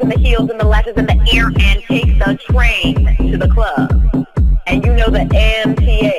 toes and the heels and the lashes and the air and take the train to the club. And you know the MTA